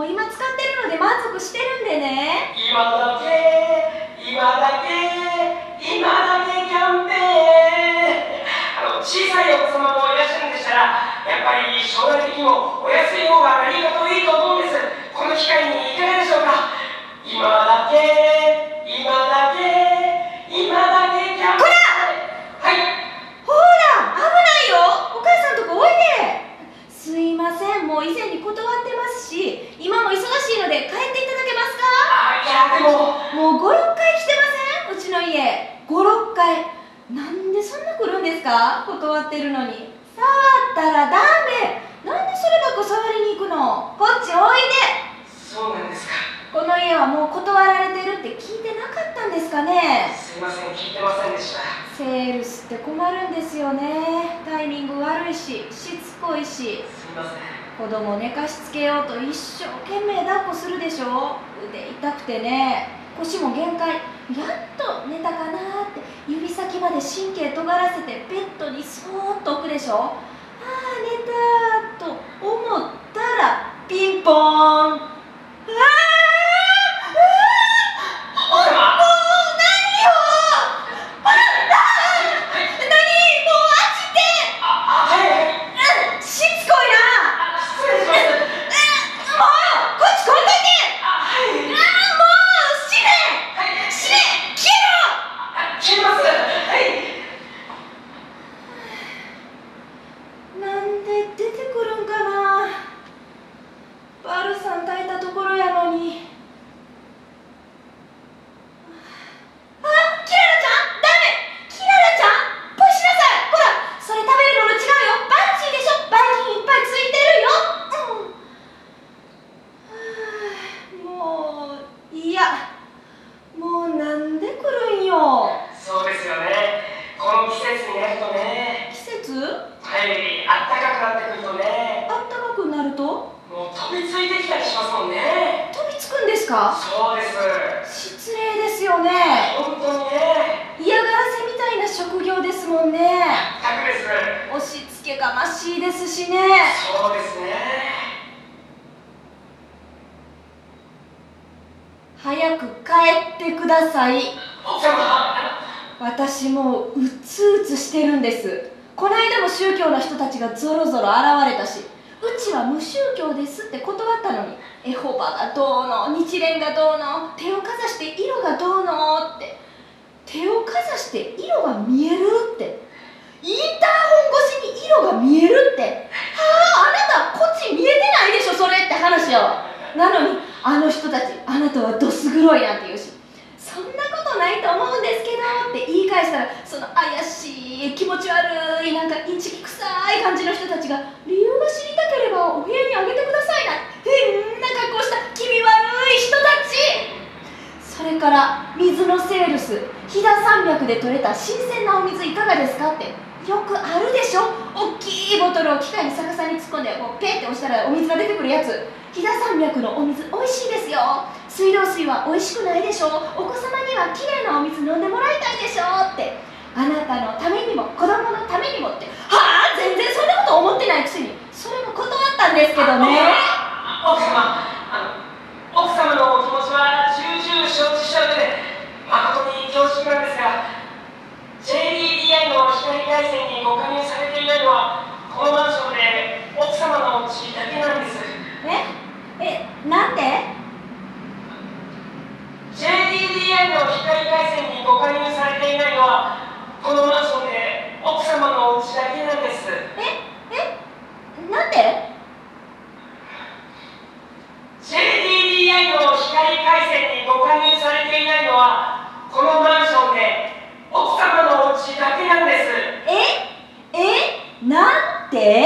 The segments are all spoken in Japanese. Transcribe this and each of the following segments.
もう今使ってるので満足してるんでね。今だけ今だけ今だけキャンペーン。あの小さいお子様もいらっしゃるんでしたらやっぱり将来的にもお安い方が何かといいと思うんです。この機会にいかがでしょうか？今だけ。いませんもう以前に断ってますし今も忙しいので帰っていただけますか？あいやでも。もう56回来てません？うちの家。56回なんでそんな来るんですか？断ってるのに。触ったらダメ。なんでそればっか触りに行くの？こっちおいで。そうなんですか。この家はもう断られてるって聞いてなかったんですかね？すいません聞いてませんでした。セールスって困るんですよね。タイミング悪いししつこいし。すいません子供寝かしつけようと一生懸命抱っこするでしょ？腕痛くてね。腰も限界。やっと寝たかなって。指先まで神経尖らせてベッドにそーっと置くでしょ？ああ寝たと思ったらピンポーンうわーうわー奥様もう何よあんた何もうあっちってあはいはいうんしつこいなあ失礼しますえもうこっち来んといてあはいあもう死ねはい死ね消えあ消えますはいろなんで出てくるんかなバルさん炊いたところやのにあキララちゃんダメキララちゃんポイしなさいほらそれ食べるもの違うよバンジーでしょバイキンいっぱいついてるよ、うん、はあもういやもうなんで来るんよそうですよねこの季節になるとね季節はいあったかくなってくるとねあったかくなるともう飛びついてきたりしますもんね飛びつくんですかそうです失礼ですよね本当にね嫌がらせみたいな職業ですもんね全くです押し付けがましいですしねそうですね早く帰ってください。私もううつうつしてるんです。この間も宗教の人たちがぞろぞろ現れたしうちは無宗教ですって断ったのにエホバがどうの日蓮がどうの手をかざして色がどうのって手をかざして色が見えるってインターホン越しに色が見えるって。はああなたこっち見えてないでしょそれって話やわなのにあの人たちあなたはどす黒いなんて言うし。ないと思うんですけどって言い返したらその怪しい気持ち悪いなんかインチキ臭い感じの人たちが理由が知りたければお部屋にあげてくださいな。変な格好した気味悪い人たちそれから水のセールス飛騨山脈で採れた新鮮なお水いかがですかってよくあるでしょ大きいボトルを機械に逆さに突っ込んでこうペッて押したらお水が出てくるやつ飛騨山脈のお水美味しいですよ。水道水は美味しくないでしょお子様にはきれいなお水飲んでもらいたいでしょって。あなたのためにも子供のためにもって。はあ？全然そんなこと思ってないくせに。それも断ったんですけどね。このマンションで奥様のお家だけなんです。え？え？なんて？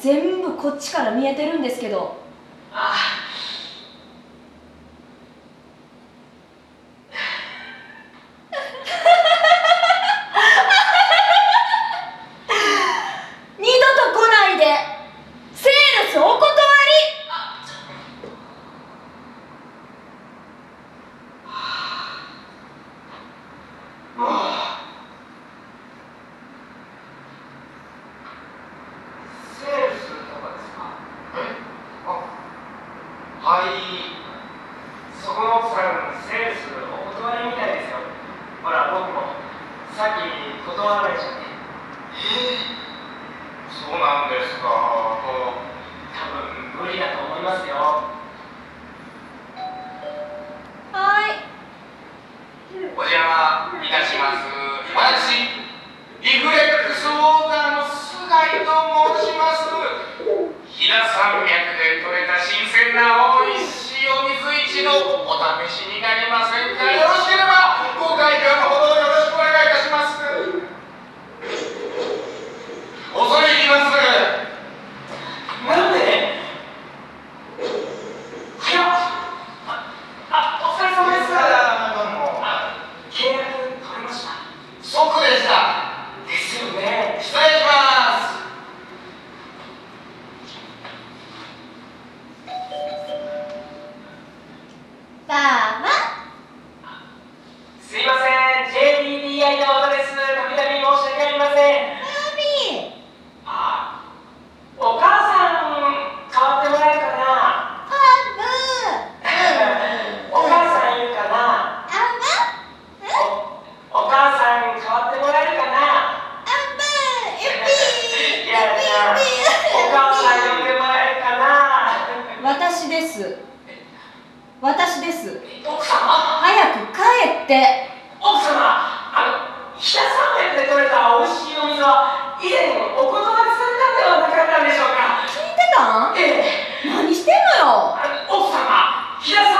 全部こっちから見えてるんですけど。本さんセンスお断りみたいですよほら僕もさっき断られちゃってえー、そうなんですか。多分無理だと思いますよ。はい。お邪魔いたします。私リフレックスウォーターの菅井と申します。飛騨山脈で採れた新鮮な大いお試しになりませです。私です。奥様。早く帰って。奥様あの飛騨山脈で採れた美味しいお水は以前お断りされたんではなかったんでしょうか？聞いてたん？ええ。何してんのよ？奥様飛騨山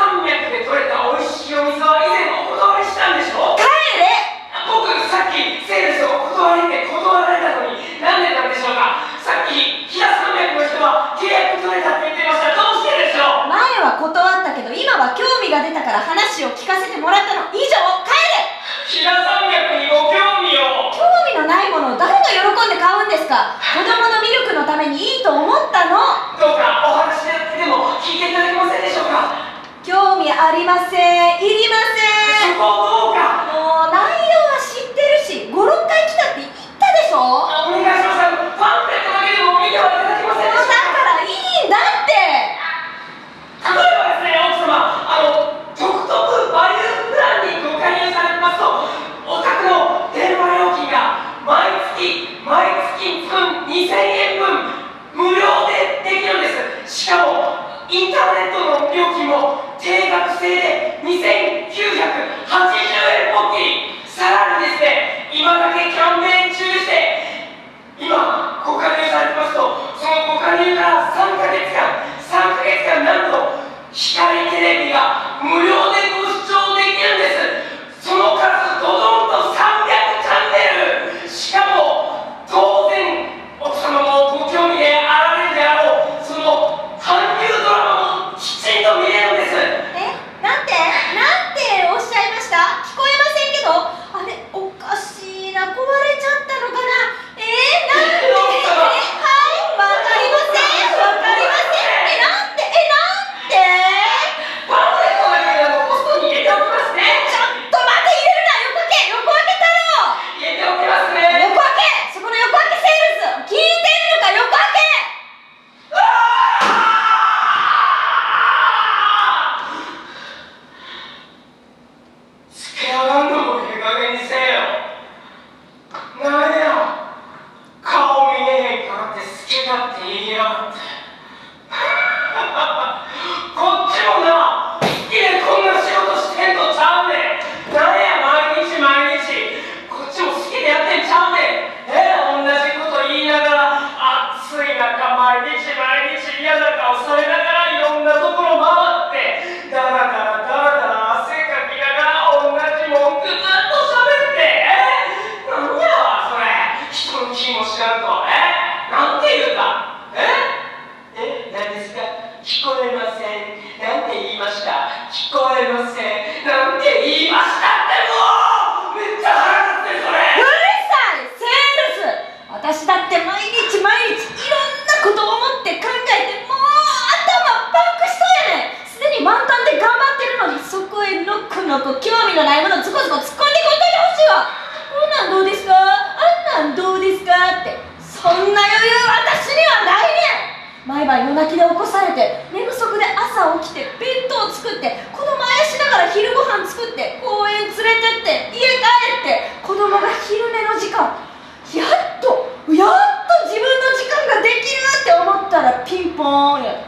のくのく興味のないものズコズコ突っ込んでこんといてほしいわ。こんなんどうですか？あんなんどうですかって。そんな余裕私にはないねん。毎晩夜泣きで起こされて寝不足で朝起きて弁当を作って子供あやしながら昼ご飯作って公園連れてって家帰って子供が昼寝の時間。やっとやっと自分の時間ができるって思ったらピンポーンや。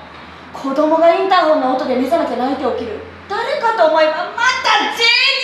子供がインターホンの音で目覚めて泣いて起きる。誰かと思えばまた